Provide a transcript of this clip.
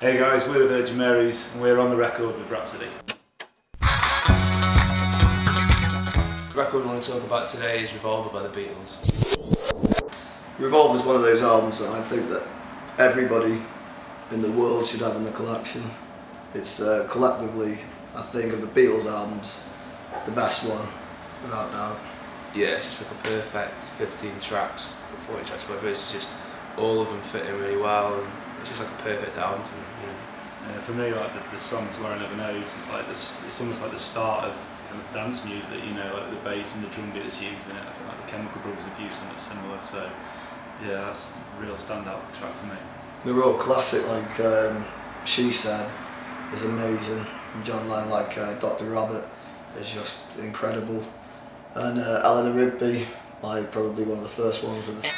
Hey guys, we're the Virginmarys and we're on the record with Rhapsody. The record we want to talk about today is Revolver by the Beatles. Revolver is one of those albums that I think that everybody in the world should have in the collection. It's uh, collectively, I think, of the Beatles albums, the best one, without doubt. Yeah, it's just like a perfect 15 tracks, 40 tracks, whatever it is, it's just all of them fit in really well and it's just like a perfect album to me, you know. Uh, for me, like the, the song Tomorrow Never Knows is like this. It's almost like the start of kind of dance music. You know, like the bass and the drum bit that's used in it. I feel like the Chemical Brothers have used something similar. So yeah, that's a real standout track for me. They're all classic, like um, She Said is amazing from John Lennon, like uh, Dr. Robert is just incredible. And uh, Eleanor Rigby, like probably one of the first ones with the